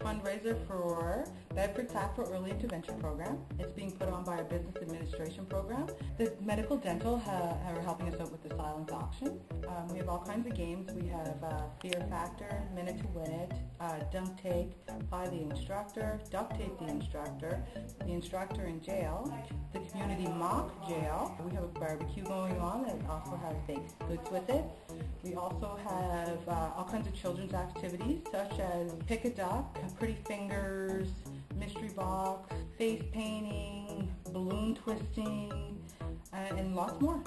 fundraiser for Bedford Sac for Early Intervention Program. It's being put on by our Business Administration Program. The Medical Dental ha- are helping us out with the silent auction. Um, we have all kinds of games. We have uh, Fear Factor, Minute to Win It, uh, Dunk Tank, Buy the Instructor, Duct Tape the Instructor, the Instructor in Jail, the Community Mock Jail. We have a barbecue going on that also has baked goods with it. We also have uh, all kinds of children's activities such as Pick a Duck, Pretty Fingers, Mystery Box, Face Painting, Balloon Twisting, uh, and lots more.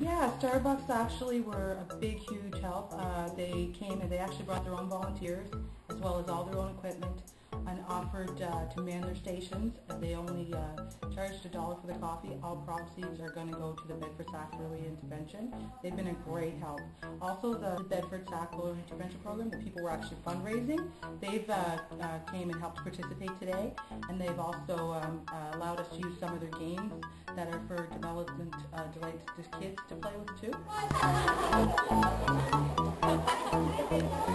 Yeah, Starbucks actually were a big, huge help. Uh, they came and they actually brought their own volunteers as well as all their own equipment and offered uh, to man their stations. They only uh, charged a dollar for the coffee. All proceeds are going to go to the Bedford Sac Early Intervention. They've been a great help. Also, the Bedford Sac Early Intervention Program, the people were actually fundraising. They've uh, uh, came and helped participate today, and they've also um, uh, allowed us to use some of their games that are for development uh, delights to kids to play with too.